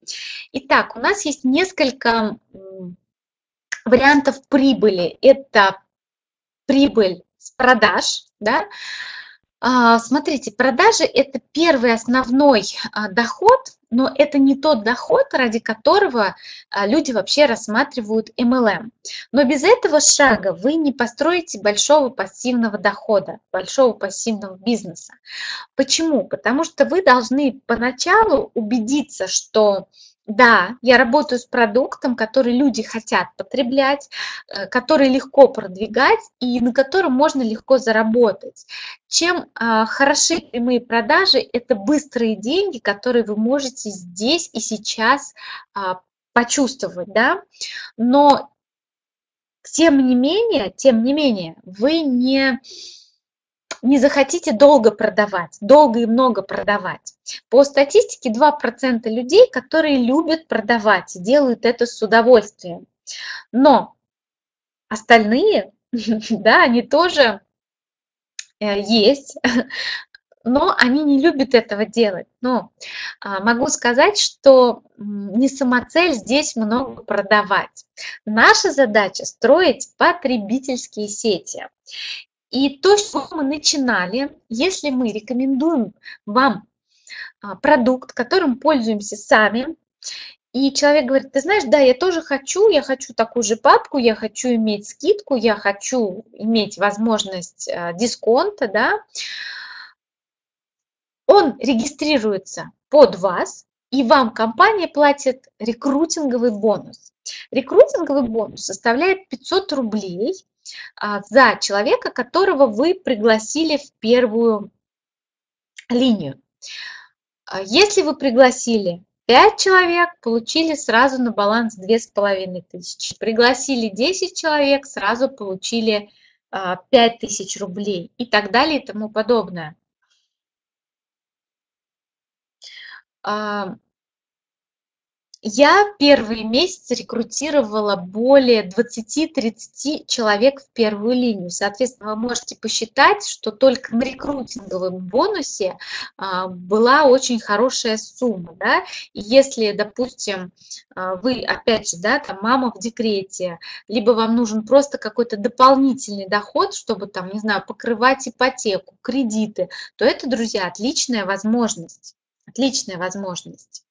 Итак, у нас есть несколько вариантов прибыли. Это прибыль с продаж, да, Смотрите, продажи – это первый основной а, доход, но это не тот доход, ради которого а, люди вообще рассматривают MLM. Но без этого шага вы не построите большого пассивного дохода, большого пассивного бизнеса. Почему? Потому что вы должны поначалу убедиться, что да, я работаю с продуктом, который люди хотят потреблять, э, который легко продвигать и на котором можно легко заработать. Чем а, хороши прямые продажи, это быстрые деньги, которые вы можете здесь и сейчас а, почувствовать, да, но тем не менее, тем не менее, вы не не захотите долго продавать, долго и много продавать. По статистике 2% людей, которые любят продавать делают это с удовольствием. Но остальные, да, они тоже э, есть, но они не любят этого делать. Но а, могу сказать, что не самоцель здесь много продавать. Наша задача строить потребительские сети. И то, что мы начинали, если мы рекомендуем вам а, продукт, которым пользуемся сами, и человек говорит, ты знаешь, да, я тоже хочу, я хочу такую же папку, я хочу иметь скидку, я хочу иметь возможность э, дисконта, да, он регистрируется под вас, и вам компания платит рекрутинговый бонус. Рекрутинговый бонус составляет 500 рублей а, за человека, которого вы пригласили в первую линию. А, если вы пригласили 5 человек, получили сразу на баланс 2500. Пригласили 10 человек, сразу получили 5000 а, рублей и так далее и тому подобное. Я первые месяцы рекрутировала более 20-30 человек в первую линию. Соответственно, вы можете посчитать, что только на рекрутинговом бонусе а, была очень хорошая сумма. Да? И если, допустим, а, вы, опять же, да, там мама в декрете, либо вам нужен просто какой-то дополнительный доход, чтобы, там, не знаю, покрывать ипотеку, кредиты, то это, друзья, отличная возможность. Отличная возможность.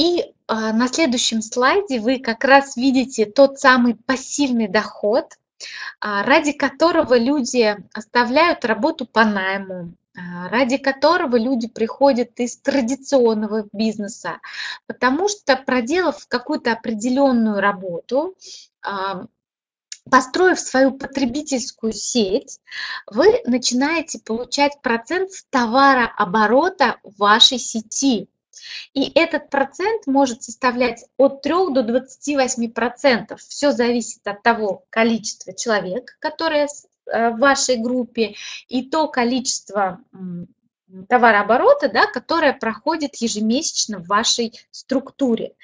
И а, на следующем слайде вы как раз видите тот самый пассивный доход, а, ради которого люди оставляют работу по найму, а, ради которого люди приходят из традиционного бизнеса, потому что проделав какую-то определенную работу, построив свою потребительскую сеть, вы начинаете получать процент с товарооборота вашей сети. И этот процент может составлять от 3 до 28 процентов. Все зависит от того количества человек, которые э, в вашей группе, и то количество товарооборота, да, которое проходит ежемесячно в вашей структуре.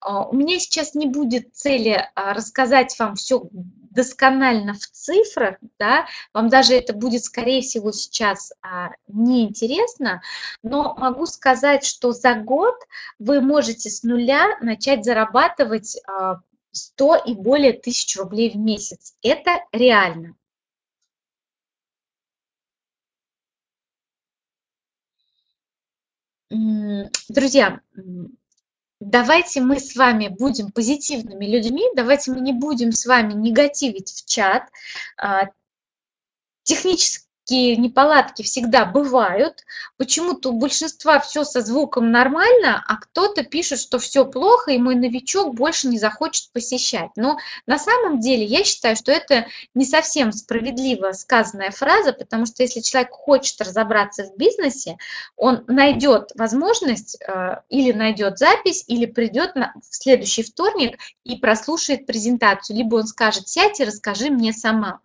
А, у меня сейчас не будет цели а, рассказать вам все досконально в цифрах, да, вам даже это будет, скорее всего, сейчас а, неинтересно, но могу сказать, что за год вы можете с нуля начать зарабатывать а, 100 и более тысяч рублей в месяц. Это реально. Друзья, давайте мы с вами будем позитивными людьми, давайте мы не будем с вами негативить в чат. А, технически такие неполадки всегда бывают. Почему-то у большинства все со звуком нормально, а кто-то пишет, что все плохо, и мой новичок больше не захочет посещать. Но на самом деле я считаю, что это не совсем справедливо сказанная фраза, потому что если человек хочет разобраться в бизнесе, он найдет возможность э, или найдет запись, или придет на, в следующий вторник и прослушает презентацию. Либо он скажет, сядь и расскажи мне сама.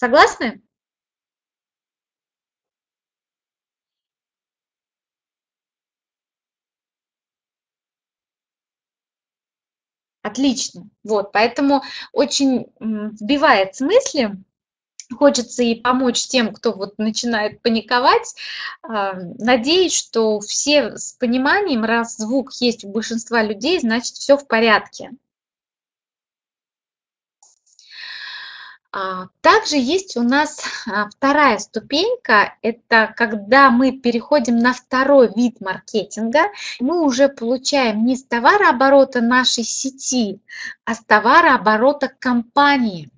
Согласны? Отлично. Вот, поэтому очень сбивает с мысли. Хочется и помочь тем, кто вот начинает паниковать. А, надеюсь, что все с пониманием, раз звук есть у большинства людей, значит все в порядке. Также есть у нас а, вторая ступенька, это когда мы переходим на второй вид маркетинга, мы уже получаем не с товарооборота нашей сети, а с товарооборота компании.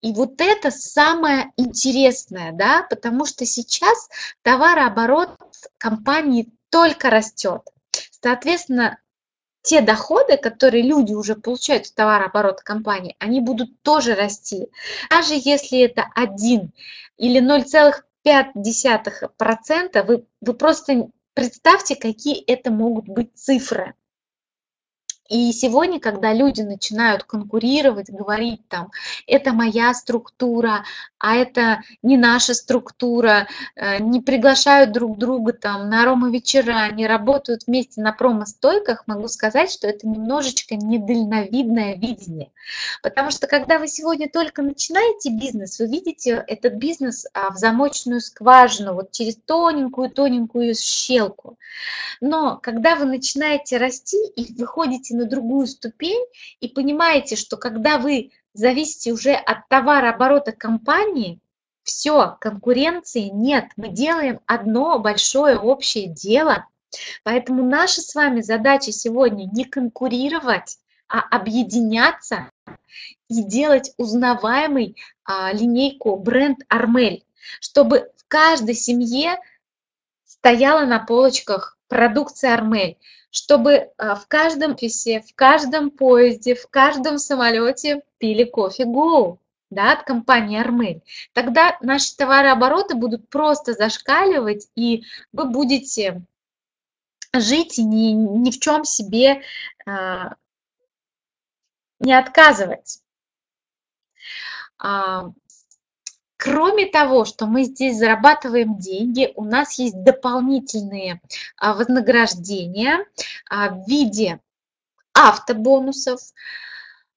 И вот это самое интересное, да, потому что сейчас товарооборот компании только растет. Соответственно, те доходы, которые люди уже получают с товарооборота компании, они будут тоже расти. Даже если это 1 или 0,5%, вы, вы просто представьте, какие это могут быть цифры. И сегодня, когда люди начинают конкурировать, говорить там, это моя структура, а это не наша структура, э, не приглашают друг друга там на арома-вечера, не работают вместе на промо-стойках, могу сказать, что это немножечко недальновидное видение. Потому что когда вы сегодня только начинаете бизнес, вы видите этот бизнес а, в замочную скважину, вот через тоненькую-тоненькую щелку. Но когда вы начинаете расти и выходите на другую ступень и понимаете, что когда вы зависите уже от товарооборота компании, все, конкуренции нет. Мы делаем одно большое общее дело. Поэтому наша с вами задача сегодня не конкурировать, а объединяться и делать узнаваемый а, линейку бренд Армель, чтобы в каждой семье стояла на полочках продукция Армель, чтобы а, в каждом офисе, в каждом поезде, в каждом самолете пили кофе Go да, от компании Армель, тогда наши товарообороты будут просто зашкаливать, и вы будете жить и ни, ни в чем себе а, не отказывать. А, кроме того, что мы здесь зарабатываем деньги, у нас есть дополнительные а, вознаграждения а, в виде автобонусов.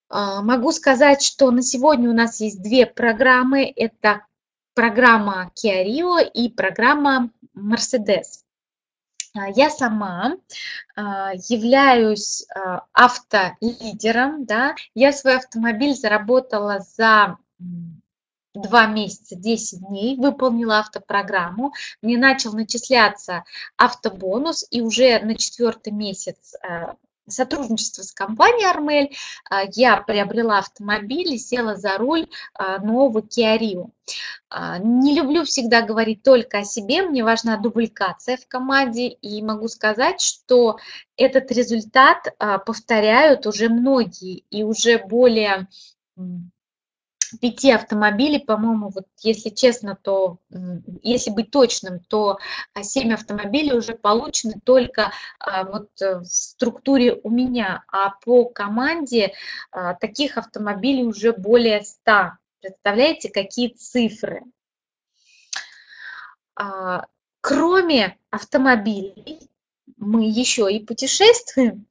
Могу сказать, что на сегодня у нас есть две программы. Это программа Kia Rio и программа Mercedes. А, я сама а, являюсь а, автолидером, да, я свой автомобиль заработала за два месяца, 10 дней, выполнила автопрограмму, мне начал начисляться автобонус, и уже на четвертый месяц сотрудничество с компанией Армель а, я приобрела автомобиль и села за руль нового Kia Rio. Не люблю всегда говорить только о себе, мне важна дубликация в команде, и могу сказать, что этот результат повторяют уже многие, и уже более пяти автомобилей, по-моему, вот если честно, то, если быть точным, то а, семь автомобилей уже получены только а, вот э, в структуре у меня, а по команде а, таких автомобилей уже более 100. Представляете, какие цифры? Кроме автомобилей, мы еще и путешествуем.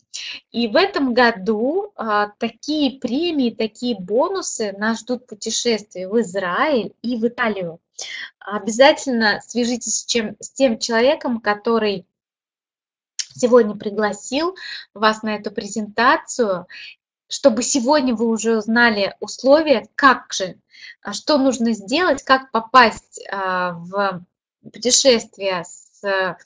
И в этом году а, такие премии, такие бонусы нас ждут путешествия в Израиль и в Италию. Обязательно свяжитесь с, чем, с тем человеком, который сегодня пригласил вас на эту презентацию, чтобы сегодня вы уже узнали условия, как же, а, что нужно сделать, как попасть а, в путешествие с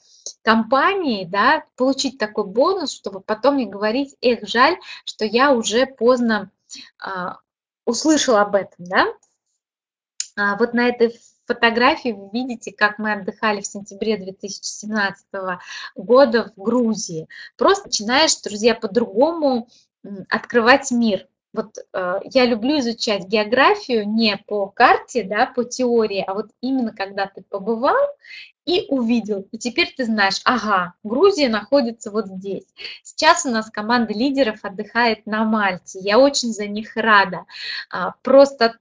компании, да, получить такой бонус, чтобы потом не говорить, эх, жаль, что я уже поздно а, услышал об этом, да. А вот на этой фотографии вы видите, как мы отдыхали в сентябре 2017 года в Грузии. Просто начинаешь, друзья, по-другому открывать мир. Вот э, я люблю изучать географию не по карте, да, по теории, а вот именно когда ты побывал и увидел. И теперь ты знаешь, ага, Грузия находится вот здесь. Сейчас у нас команда лидеров отдыхает на Мальте. Я очень за них рада. А, просто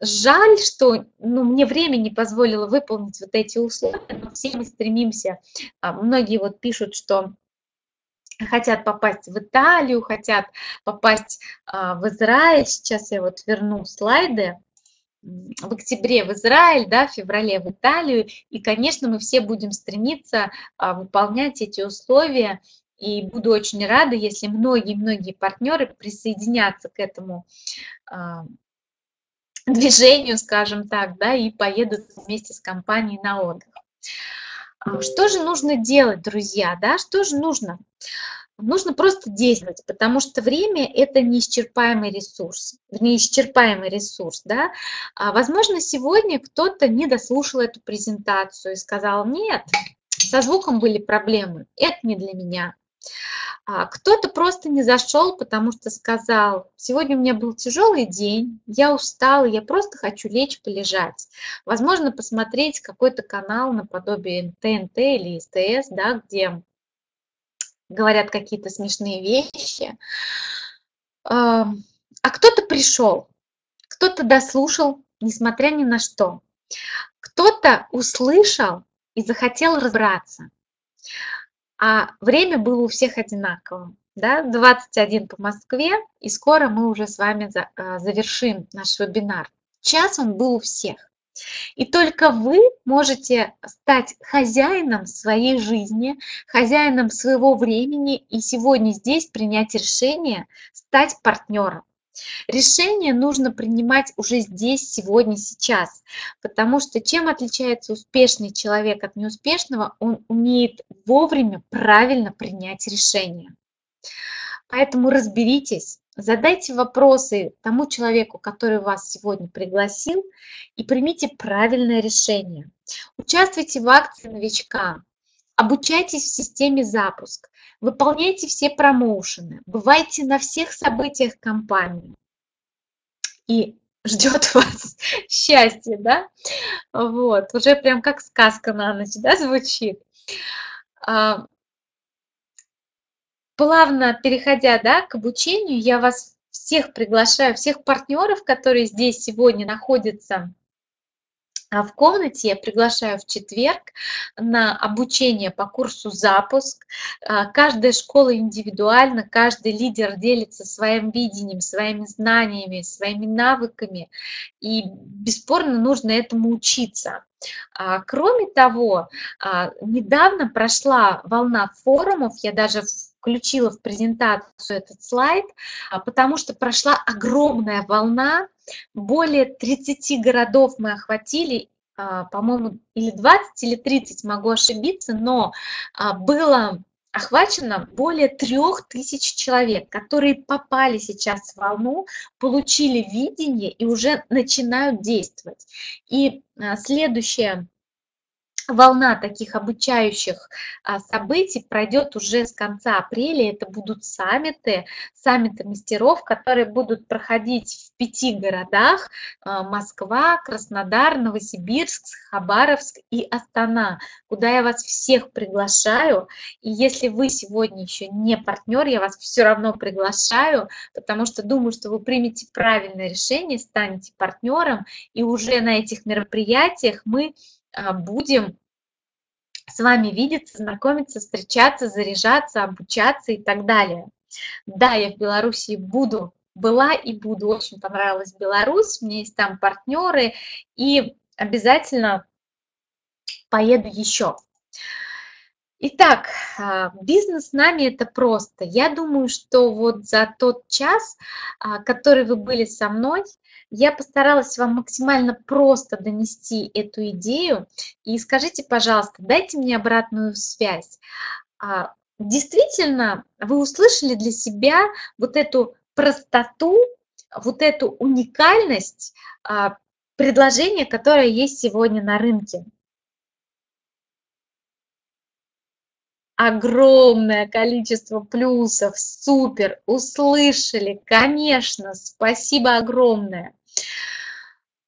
жаль, что ну, мне время не позволило выполнить вот эти условия, но все мы стремимся. А, многие вот пишут, что хотят попасть в Италию, хотят попасть а, в Израиль. Сейчас я вот верну слайды в октябре в Израиль, да, в феврале в Италию. И, конечно, мы все будем стремиться а, выполнять эти условия. И буду очень рада, если многие-многие партнеры присоединятся к этому а, движению, скажем так, да, и поедут вместе с компанией на отдых. А, что же нужно делать, друзья, да, что же нужно? Нужно просто действовать, потому что время – это неисчерпаемый ресурс, неисчерпаемый ресурс, да. А, возможно, сегодня кто-то не дослушал эту презентацию и сказал, нет, со звуком были проблемы, это не для меня. А кто-то просто не зашел, потому что сказал, сегодня у меня был тяжелый день, я устал, я просто хочу лечь, полежать. Возможно, посмотреть какой-то канал наподобие ТНТ или СТС, да, где говорят какие-то смешные вещи. А кто-то пришел, кто-то дослушал, несмотря ни на что. Кто-то услышал и захотел разобраться. А время было у всех одинаково. Да, 21 по Москве, и скоро мы уже с вами а, завершим наш вебинар. Час он был у всех. И только вы можете стать хозяином своей жизни, хозяином своего времени и сегодня здесь принять решение стать партнером. Решение нужно принимать уже здесь, сегодня, сейчас, потому что чем отличается успешный человек от неуспешного, он умеет вовремя правильно принять решение. Поэтому разберитесь, Задайте вопросы тому человеку, который вас сегодня пригласил, и примите правильное решение. Участвуйте в акции новичка, обучайтесь в системе запуск, выполняйте все промоушены, бывайте на всех событиях компании. И ждет вас счастье, да? Вот, уже прям как сказка на ночь, да, звучит. А, плавно переходя да, к обучению, я вас всех приглашаю, всех партнеров, которые здесь сегодня находятся в комнате я приглашаю в четверг на обучение по курсу «Запуск». А, каждая школа индивидуальна, каждый лидер делится своим видением, своими знаниями, своими навыками, и бесспорно нужно этому учиться. А, кроме того, недавно прошла волна форумов, я даже включила в презентацию этот слайд, а, потому что прошла огромная волна, более 30 городов мы охватили, а, по-моему, или 20, или 30, могу ошибиться, но а, было охвачено более трех тысяч человек, которые попали сейчас в волну, получили видение и уже начинают действовать. И следующее волна таких обучающих а, событий пройдет уже с конца апреля. Это будут саммиты, саммиты мастеров, которые будут проходить в пяти городах. А, Москва, Краснодар, Новосибирск, Хабаровск и Астана, куда я вас всех приглашаю. И если вы сегодня еще не партнер, я вас все равно приглашаю, потому что думаю, что вы примете правильное решение, станете партнером, и уже на этих мероприятиях мы будем с вами видеться, знакомиться, встречаться, заряжаться, обучаться и так далее. Да, я в Беларуси буду, была и буду. Очень понравилась Беларусь, у меня есть там партнеры, и обязательно поеду еще. Итак, а, бизнес с нами это просто. Я думаю, что вот за тот час, а, который вы были со мной, я постаралась вам максимально просто донести эту идею. И скажите, пожалуйста, дайте мне обратную связь. А, действительно, вы услышали для себя вот эту простоту, вот эту уникальность предложения, которое есть сегодня на рынке. Огромное количество плюсов, супер, услышали, конечно, спасибо огромное.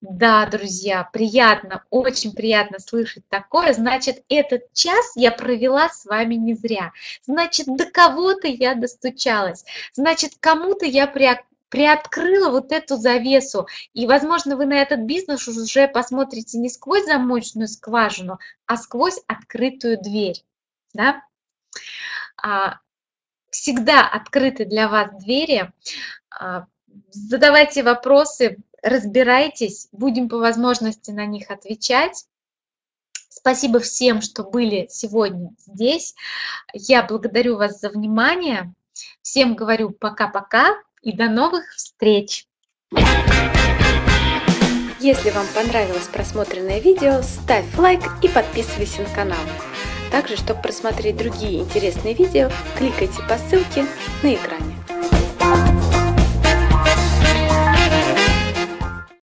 Да, друзья, приятно, очень приятно слышать такое. Значит, этот час я провела с вами не зря. Значит, до кого-то я достучалась. Значит, кому-то я при приоткрыла вот эту завесу. И, возможно, вы на этот бизнес уже посмотрите не сквозь замочную скважину, а сквозь открытую дверь. Да? А, всегда открыты для вас двери. А, задавайте вопросы, разбирайтесь, будем по возможности на них отвечать. Спасибо всем, что были сегодня здесь. Я благодарю вас за внимание. Всем говорю пока-пока и до новых встреч! Если вам понравилось просмотренное видео, ставь лайк и подписывайся на канал. Также, чтобы просмотреть другие интересные видео, кликайте по ссылке на экране.